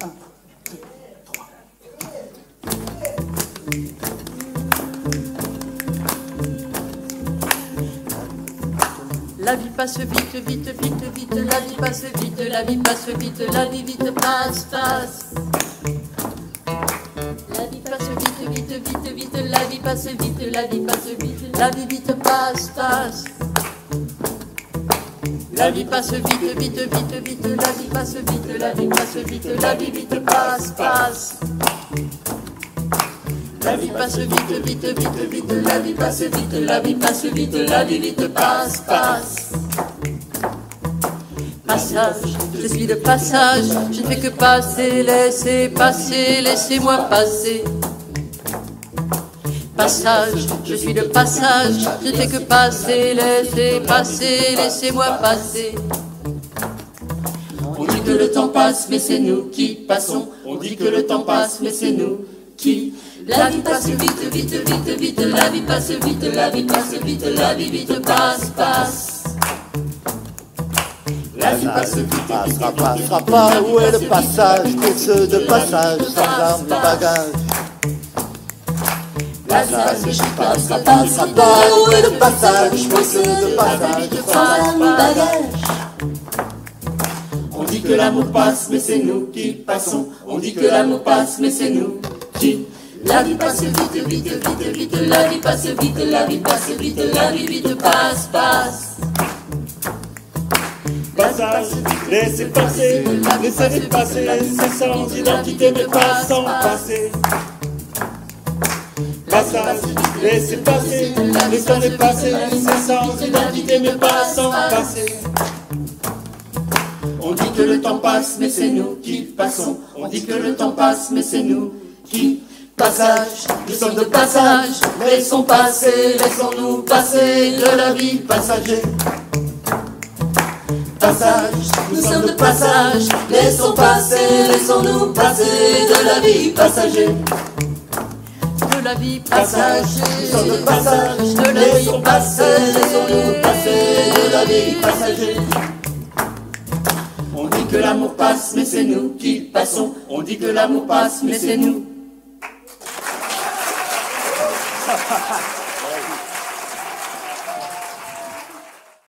La vie passe vite, vite, vite, vite, la vie passe vite, la vie passe vite, la vie vite passe, passe. La vie passe vite, vite, vite, vite, la vie passe vite, la vie passe vite, la vie vite passe, passe. La vie passe vite, vite, vite, vite, la vie passe vite, la vie passe vite, la vie vite passe, passe. La vie passe vite, vite, vite, vite, la vie passe vite, la vie passe vite, la vie vite passe, passe. Passage, je suis de passage, je ne fais que passer, laissez passer, laissez-moi passer. Passage, je suis de passage, je ne fais que passer, laissez passer, laissez-moi passer. On dit que le temps passe, mais c'est nous qui passons. On dit que le temps passe, mais c'est nous qui. La vie passe vite, vite, vite, vite, la vie passe vite, la vie passe vite, la vie vite passe, passe. La vie passe vite, vite, Passera, vite, où est le passage ceux de passage, sans armes bagages? Vie passe passe pas, où est le passage Pour ceux de passage, armes ni bagages. On dit que l'amour passe, mais c'est nous qui passons. On dit que l'amour passe, mais c'est nous qui. La vie passe vite, vite, vite, vite, la vie passe vite, la vie passe vite, la vie vite passe, passe. Passage, laissez passer, laissez passer, c'est sans identité mais pas sans passé. Passage, laissez passer, laissez passer, c'est sans identité mais pas sans passé. On dit que le temps passe, mais c'est nous qui passons. On dit que le temps passe, mais c'est nous qui. Passage, nous sommes de passage, laissons passer, laissons-nous passer de la vie passager. Passage, nous sommes de passage, laissons passer, laissons-nous passer de la vie passager. La vie passager, de passage, de la vie passer, laissons-nous passer de la vie passager. On dit que l'amour passe, mais c'est nous qui passons. On dit que l'amour passe, mais c'est nous.